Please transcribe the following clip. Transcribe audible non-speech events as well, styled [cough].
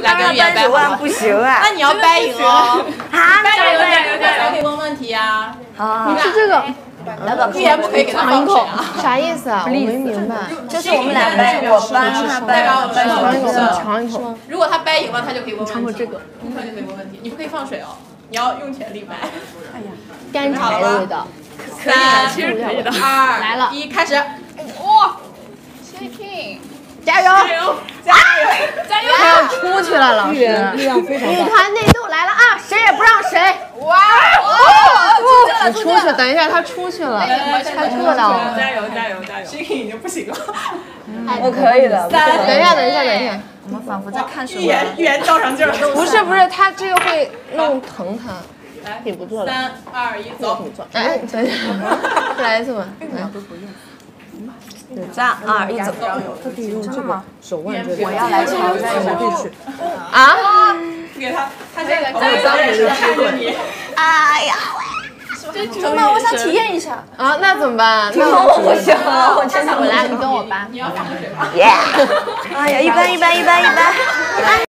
来跟圆掰十万不行啊！那你要掰赢哦！[laughs] 啊，加油加油加油！可以问问题啊！你，是这个来吧，预言不可以给他放水啊！啥意思啊？我没明白。就是我们俩掰，我掰他掰，代表我们尝一口。尝一口。如果他掰赢了，他就可以问问题。尝过这个，他就可以问问题。你不可以放水哦，你要用全力掰。干柴的味道。三、其实可以的。二、来了一，开始！哇，shaking，加油！加油！出去了，老师。力量非常女。团内斗来了啊！谁也不让谁。哇！你出去，等一下，他出去了，他撤到了。加油加油加油！Shaking 已经不行了。我可以的。三，等一下，等一下，等一下。我们仿佛在看什预言预言照上劲儿。不是不是，他这个会弄疼他。来，你不做了。三二一，走！哎，等一下，再 [laughs] 来一次吧。来，三二一走。他可以用这个手腕这里。我要来挑战一下手臂去。啊！给他，他现在在在是看着你。哎呀，怎么？我想体验一下。啊，那怎么办？那我不行，我真的我来，你跟我吧。你要放水吗？耶！哎呀，一般一般一般一般。